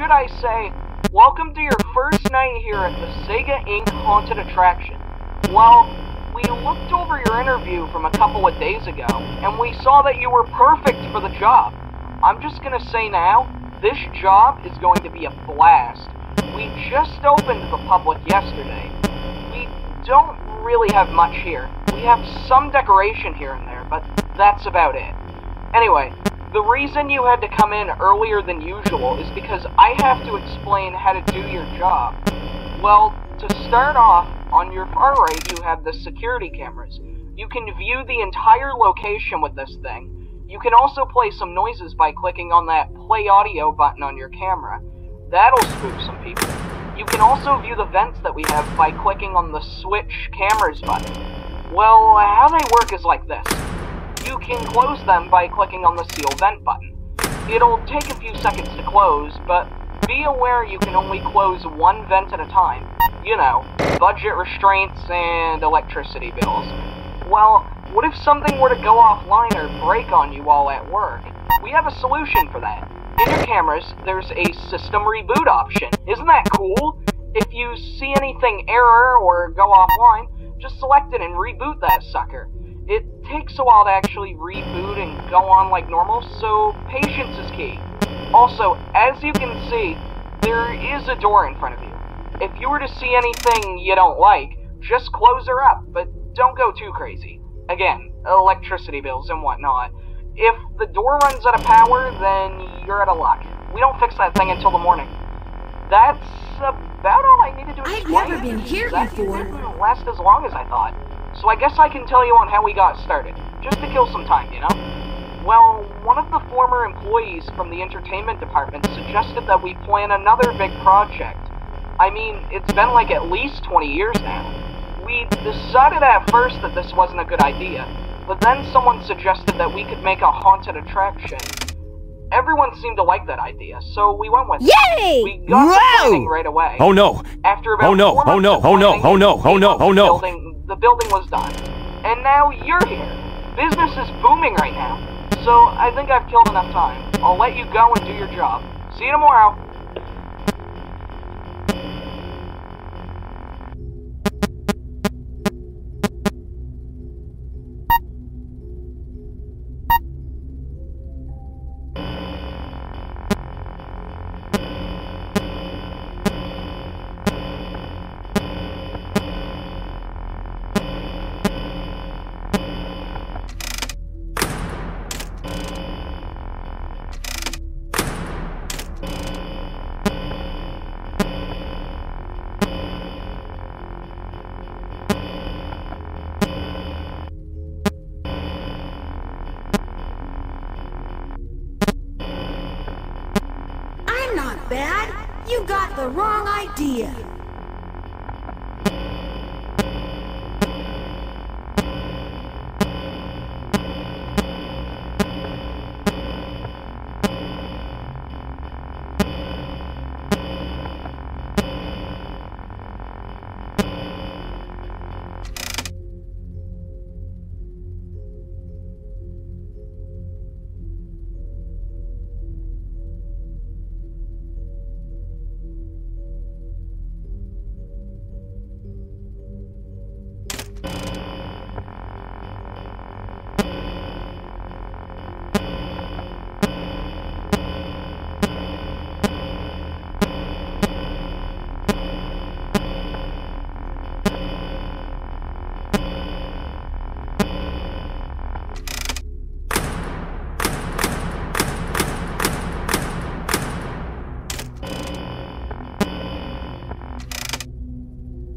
should I say, welcome to your first night here at the Sega Inc. Haunted Attraction. Well, we looked over your interview from a couple of days ago, and we saw that you were perfect for the job. I'm just gonna say now, this job is going to be a blast. We just opened to the public yesterday. We don't really have much here. We have some decoration here and there, but that's about it. Anyway, the reason you had to come in earlier than usual is because I have to explain how to do your job. Well, to start off, on your far right you have the security cameras. You can view the entire location with this thing. You can also play some noises by clicking on that play audio button on your camera. That'll spook some people. You can also view the vents that we have by clicking on the switch cameras button. Well, how they work is like this. You can close them by clicking on the seal vent button. It'll take a few seconds to close, but be aware you can only close one vent at a time. You know, budget restraints and electricity bills. Well, what if something were to go offline or break on you while at work? We have a solution for that. In your cameras, there's a system reboot option. Isn't that cool? If you see anything error or go offline, just select it and reboot that sucker. It takes a while to actually reboot and go on like normal, so patience is key. Also, as you can see, there is a door in front of you. If you were to see anything you don't like, just close her up, but don't go too crazy. Again, electricity bills and whatnot. If the door runs out of power, then you're out of luck. We don't fix that thing until the morning. That's about all I needed to explain. I've never been here that before. didn't last as long as I thought. So I guess I can tell you on how we got started, just to kill some time, you know? Well, one of the former employees from the entertainment department suggested that we plan another big project. I mean, it's been like at least 20 years now. We decided at first that this wasn't a good idea, but then someone suggested that we could make a haunted attraction. Everyone seemed to like that idea, so we went with it. Yay! We got to Wow! planning right away. Oh no! After about Oh, no, four oh, no, oh, no, oh, no, oh, no, oh, no. The building was done. And now you're here. Business is booming right now. So I think I've killed enough time. I'll let you go and do your job. See you tomorrow. The wrong idea.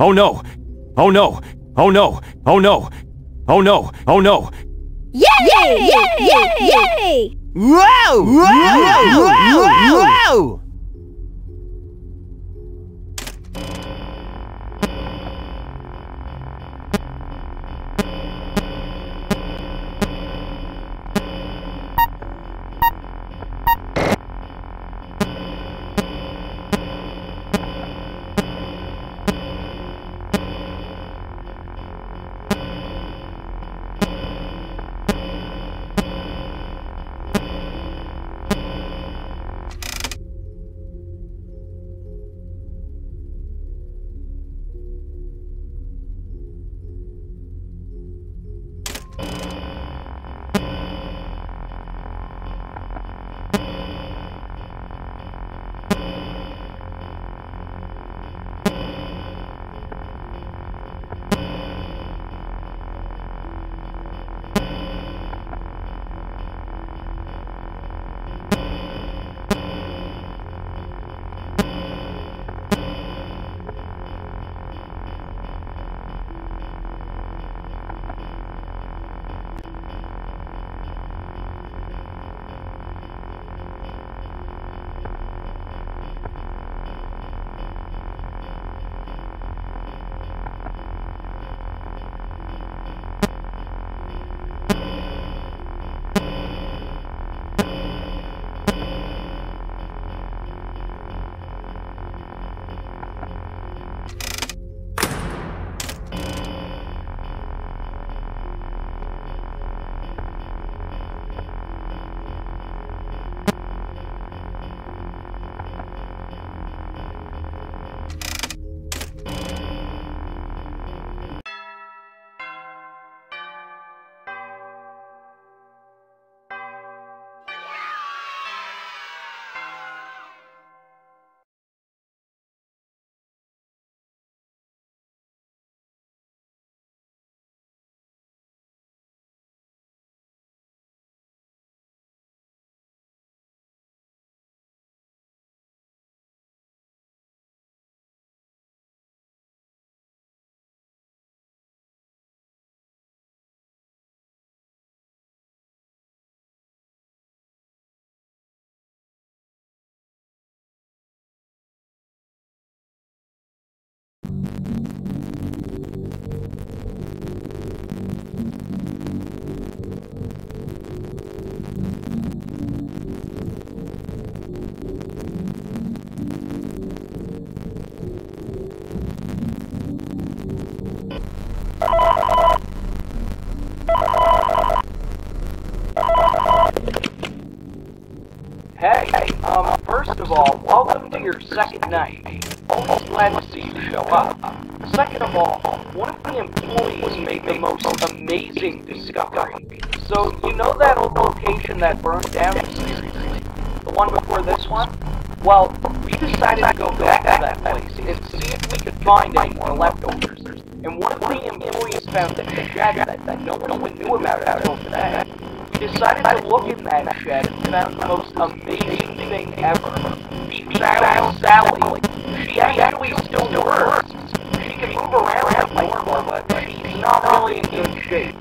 Oh no! Oh no! Oh no! Oh no! Oh no! Oh no! Yay! Yay! Yay! Yay! Whoa! Whoa! Whoa! Whoa! Okay, your second night. Always glad to see you show up. Second of all, one of the employees made the most amazing discovery. So, you know that old location that burned down seriously? The one before this one? Well, we decided to go back to that place and see if we could find any more leftovers. And one of the employees found a shed that, that no one knew about until today. We decided to look in that shed and found the most amazing thing ever. We found Sally. She actually still works. She can move around like normal, but she's not really in good shape.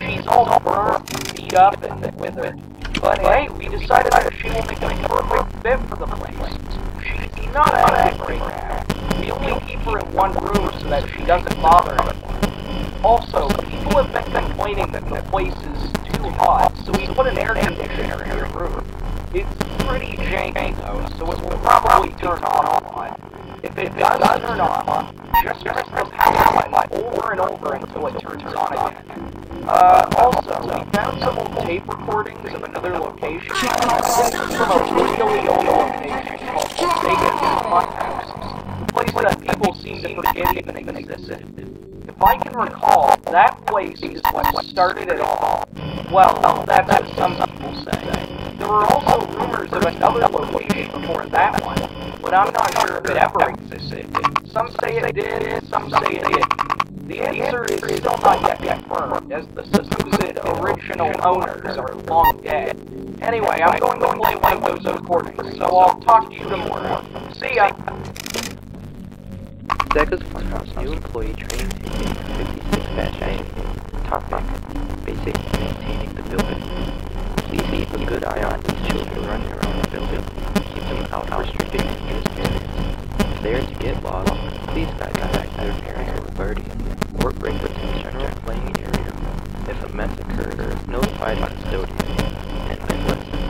She's all burned, beat up, and with it. But hey, we decided that she will make a perfect fit for the place. She's not acting right now. We only keep her in one room so that she doesn't bother anyone. Also, people have been complaining that the place is too hot, so we put an air conditioner in her room. It's pretty janky though, so it will probably turn on. If it does turn on, just press the power button over and over until it turns on again. Uh, also, we found some old tape recordings of another location. From a really old location called Vegas Funhouse. A place that people seem to forget even existed. If I can recall, that place is what started it all. Well, that's what some people say. Were also rumors of another location before that one, but I'm not sure if it ever existed. Some say it did, some say it didn't. The answer is still not yet confirmed, as the supposed original owners are long dead. Anyway, I'm going to play one of those recordings, so I'll talk to you tomorrow. See ya! Sega's Funhouse new employee training taking 56 batch A. Topic, basic maintaining the building. Please keep a good eye on these children running around the building. Keep them out of restricted dangerous areas. If they are to get lost, please guide them back to their parents or guardian, or break with the general playing area. If a mess occurs, notify the custodian, and then listen.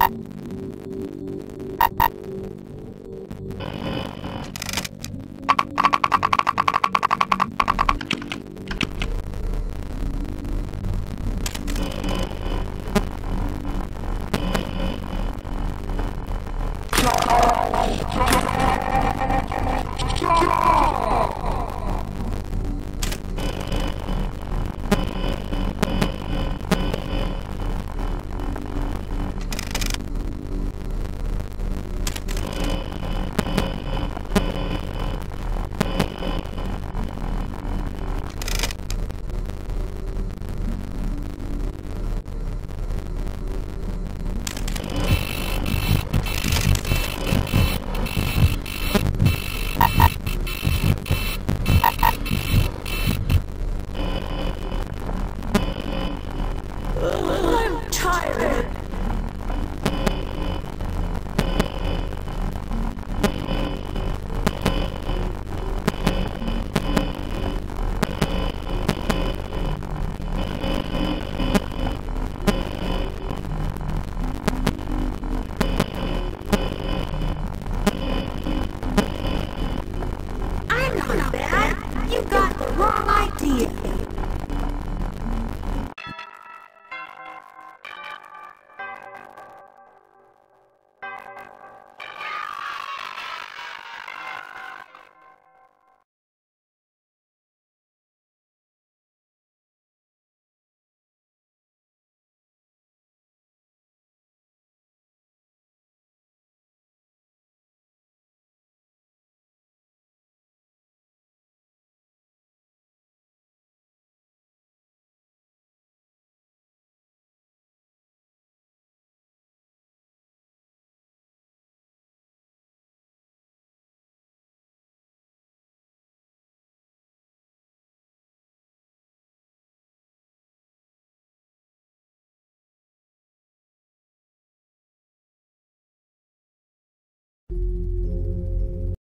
you